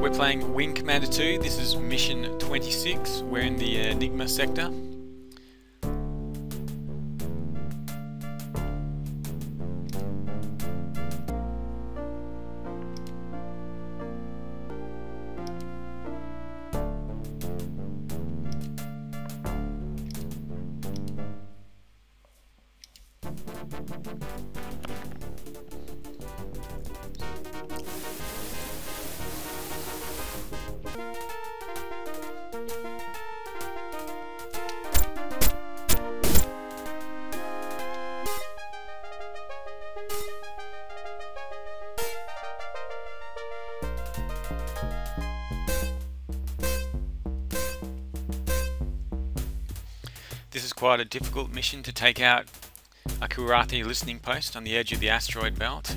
We're playing Wing Commander 2. This is mission 26. We're in the uh, Enigma sector. This is quite a difficult mission to take out a Kilrathi listening post on the edge of the asteroid belt.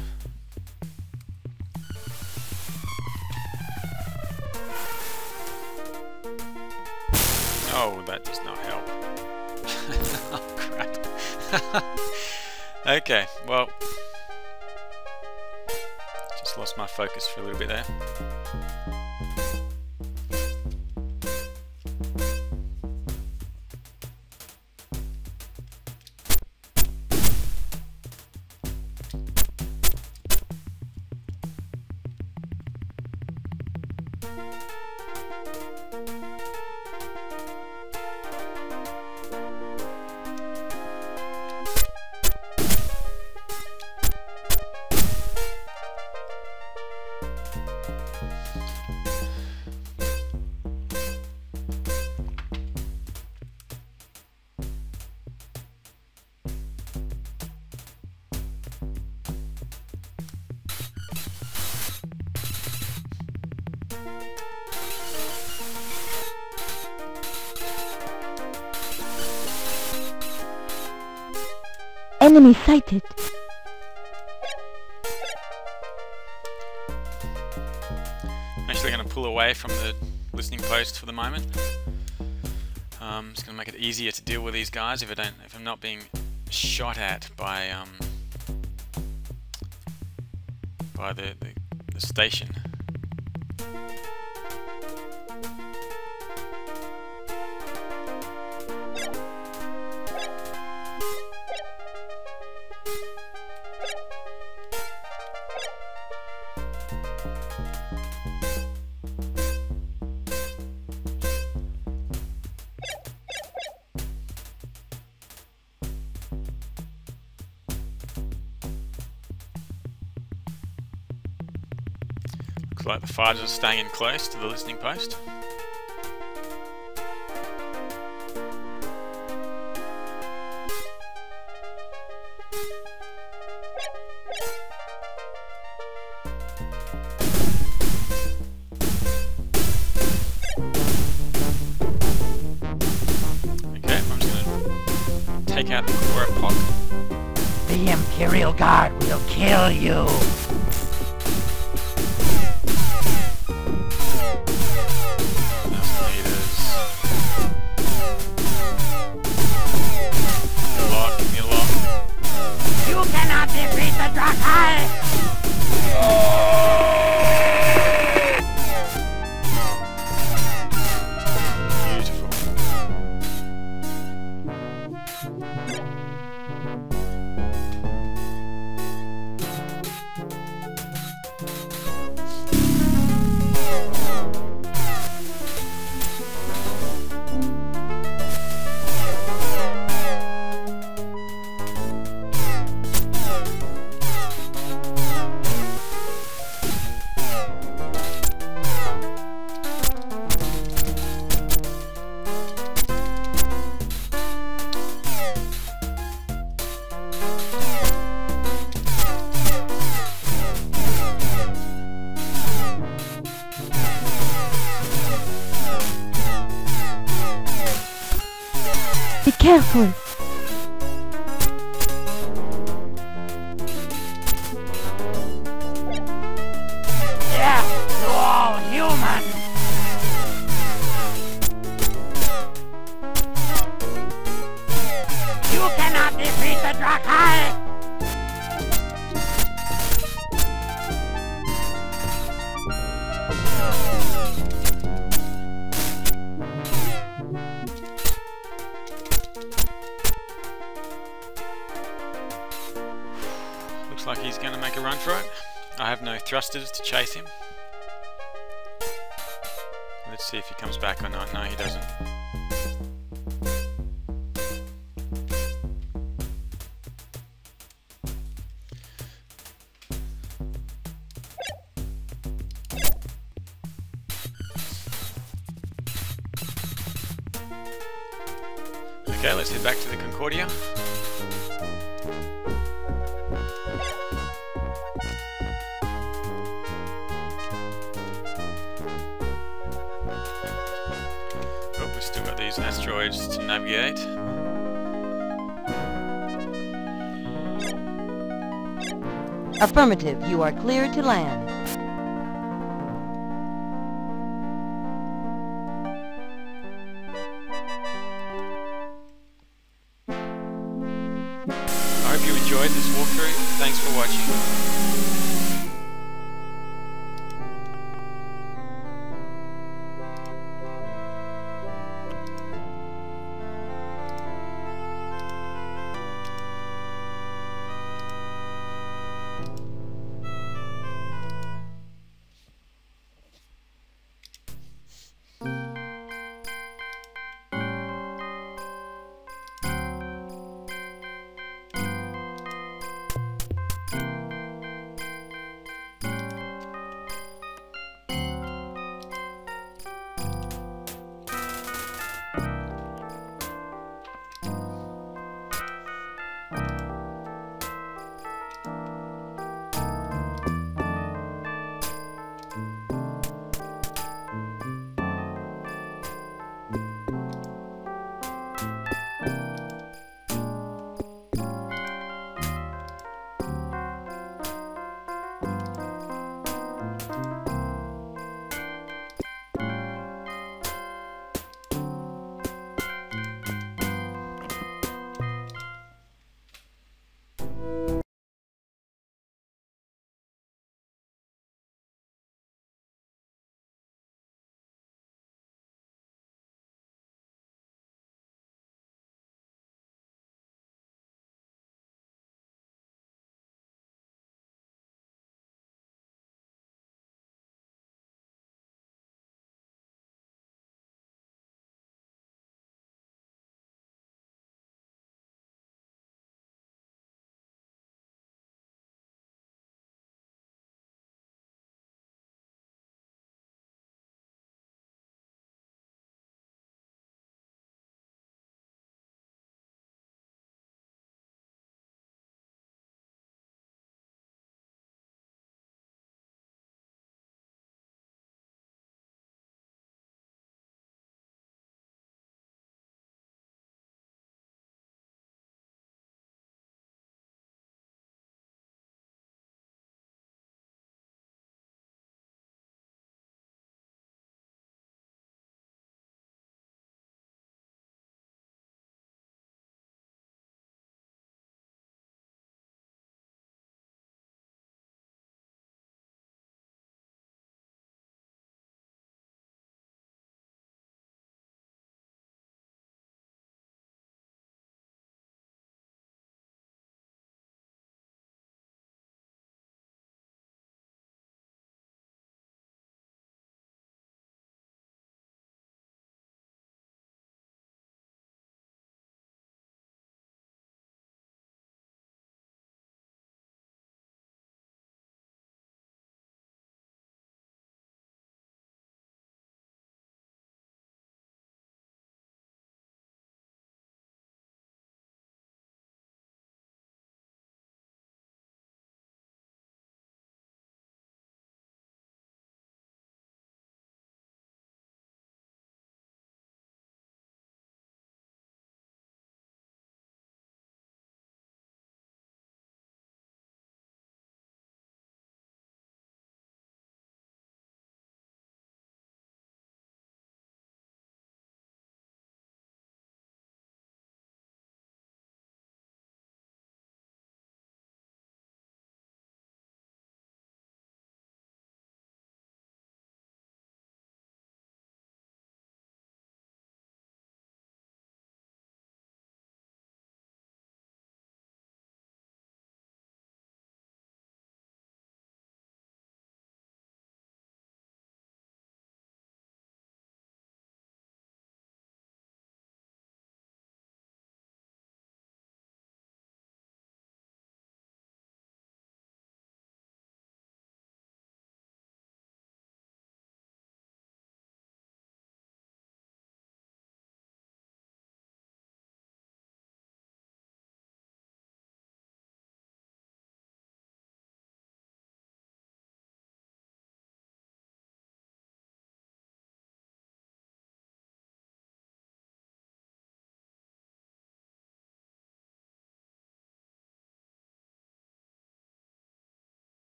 Oh, that does not help. oh, crap. okay, well... Just lost my focus for a little bit there. Thank you. Enemy sighted. I'm actually going to pull away from the listening post for the moment. Um, it's going to make it easier to deal with these guys if I don't, if I'm not being shot at by um, by the, the, the station. Like the fighters are staying in close to the listening post. Cannot defeat the Drakhai! Careful. Run for it. I have no thrusters to chase him. Let's see if he comes back or not. No, he doesn't. Okay, let's head back to the Concordia. Still got these asteroids to navigate. Affirmative, you are clear to land.